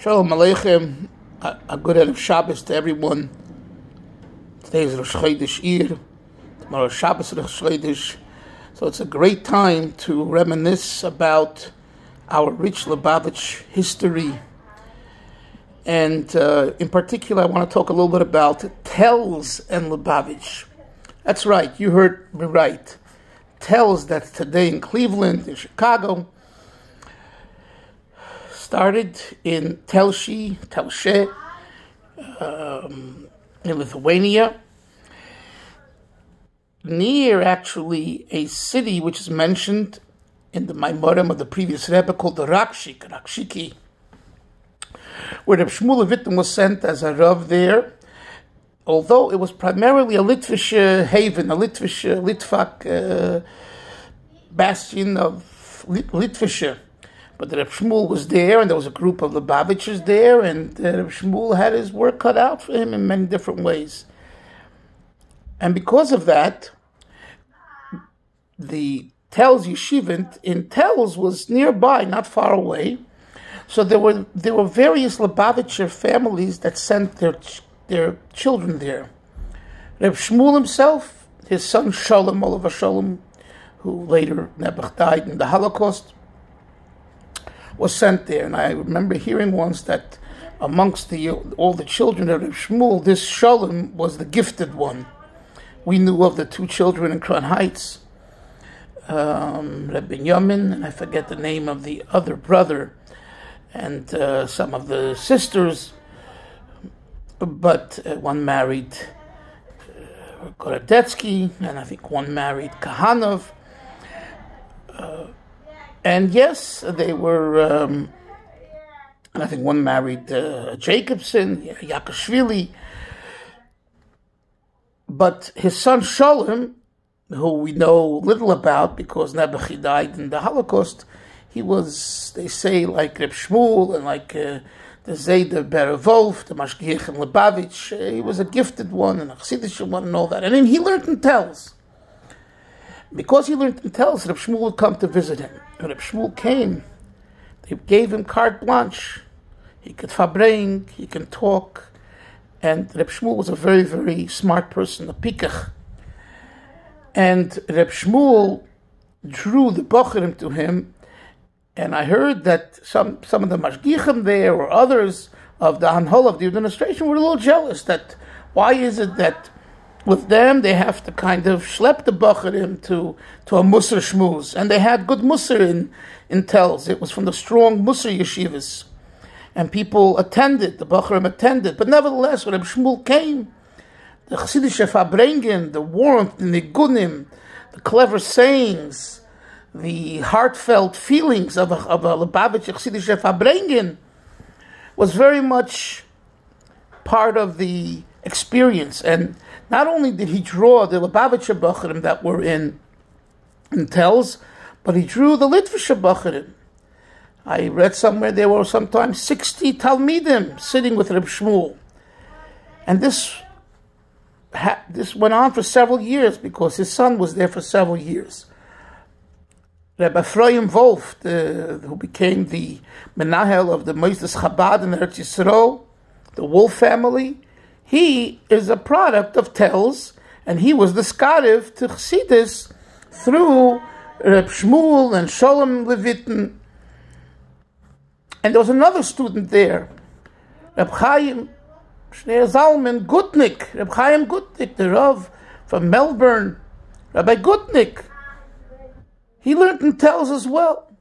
Shalom Aleichem. A, a good end of Shabbos to everyone. Today is Rosh Chodesh Iyar. Tomorrow is Shabbos Rosh Chodesh. So it's a great time to reminisce about our rich Lubavitch history. And uh, in particular, I want to talk a little bit about Telz and Lubavitch. That's right, you heard me right. Telz that today in Cleveland, in Chicago, started in Telshi, Telshe, um, in Lithuania, near actually a city which is mentioned in the Maimorim of the previous Rebbe called the Rakshik, Rakshiki, where Reb Shmuel Levitin was sent as a Rav there, although it was primarily a Litvish uh, haven, a Litvish, uh, Litvak uh, bastion of Lit- Litvische but the Reb Shmuel was there, and there was a group of Lubavitchers there, and uh, Reb Shmuel had his work cut out for him in many different ways. And because of that, the Telz Yeshivant in Telz was nearby, not far away. So there were there were various Lubavitcher families that sent their their children there. Reb Shmuel himself, his son Shalom Oliver Shalom, who later Nebuch died in the Holocaust, was sent there. And I remember hearing once that amongst the all the children of Shmuel, this Shalom was the gifted one. We knew of the two children in Crown Heights, um, Reb Yamin, and I forget the name of the other brother, and uh, some of the sisters. But uh, one married uh, Gorodetsky, and I think one married Kahanov. And yes, they were, um, I think one married uh, Jacobson, Yakashvili. But his son Sholem, who we know little about because Nebuchadnezzar died in the Holocaust, he was, they say, like Reb Shmuel and like uh, the Zayda Berevov, the Mashgiach and Lubavitch. Uh, he was a gifted one and a Chassidish one and all that. And then he learned in Telz. Because he learned in Telz, Reb Shmuel would come to visit him. When Reb Shmuel came, they gave him carte blanche. He could fabring, he can talk. And Reb Shmuel was a very, very smart person, a pikach. And Reb Shmuel drew the Bocherim to him. And I heard that some, some of the Mashgichim there or others of the Hanhol of the administration were a little jealous that why is it that with them, they have to kind of schlep the Bacharim to, to a Musar Shmuz. And they had good Musar in, in Telz. It was from the strong Musar yeshivas. And people attended, the Bacharim attended. But nevertheless, when Reb Shmuel came, the Chassidische Farbrengen, the warmth, the Nigunim, the clever sayings, the heartfelt feelings of a, of a Lubavitch Chassidische Farbrengen was very much part of the experience. And not only did he draw the Lubavitcher Bacharim that were in, in Telz, but he drew the Litvischer Bacharim. I read somewhere there were sometimes 60 Talmidim sitting with Reb Shmuel. And this, ha- this went on for several years because his son was there for several years. Rabbi Ephraim Wolf, the, who became the Menahel of the Mosdos Chabad in Eretz Yisrael, the Wolf family, he is a product of Telz, and he was the Skariv to Chassidus through Reb Shmuel and Sholem Levitin. And there was another student there, Reb Chaim Shneur Zalman Gutnick, Reb Chaim Gutnick, the Rav from Melbourne, Rabbi Gutnick. He learned in Telz as well.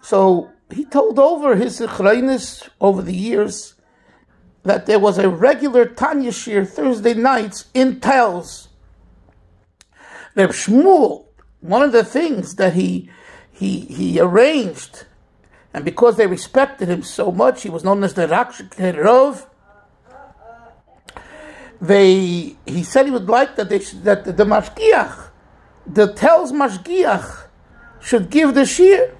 So he told over his Ichrainis over the years that there was a regular Tanya Shiur Thursday nights in Telz. Reb Shmuel, one of the things that he he he arranged, and because they respected him so much, he was known as the Rakshik Rov. They he said he would like that they should, that the, the mashgiach, the Telz mashgiach, should give the shiur.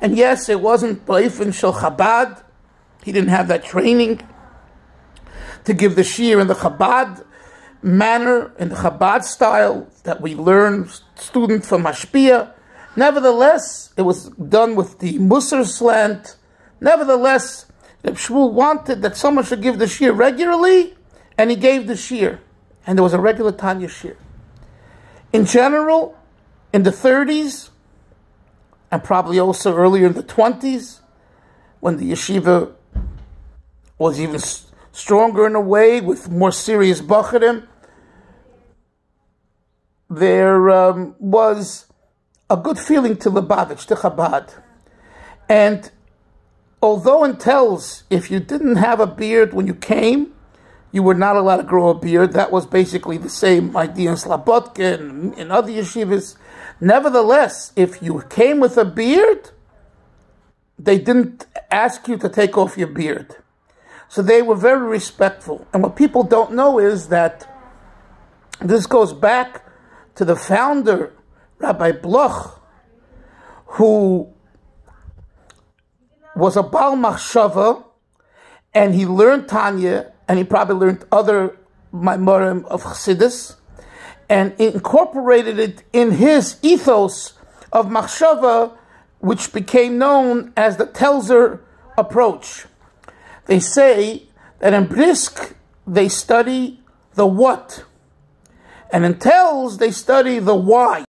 And yes, it wasn't Bleifin Shel Chabad. He didn't have that training to give the shiur in the Chabad manner, in the Chabad style that we learn student from Mashpia. Nevertheless, it was done with the Musar slant. Nevertheless, Reb Shmuel wanted that someone should give the shiur regularly, and he gave the shiur. And there was a regular Tanya shiur. In general, in the 30s, and probably also earlier in the 20s, when the yeshiva was even stronger in a way with more serious bacharim, there um, was a good feeling to Lubavitch, to Chabad. And although in Telz if you didn't have a beard when you came, you were not allowed to grow a beard. That was basically the same idea in Slobodka and in other yeshivas. Nevertheless, if you came with a beard, they didn't ask you to take off your beard. So they were very respectful. And what people don't know is that this goes back to the founder, Rabbi Bloch, who was a Baal Machshava, and he learned Tanya, and he probably learned other Maimorim of Chassidus, and incorporated it in his ethos of Machshava, which became known as the Telzer approach. They say that in Brisk they study the what, and in Telz they study the why.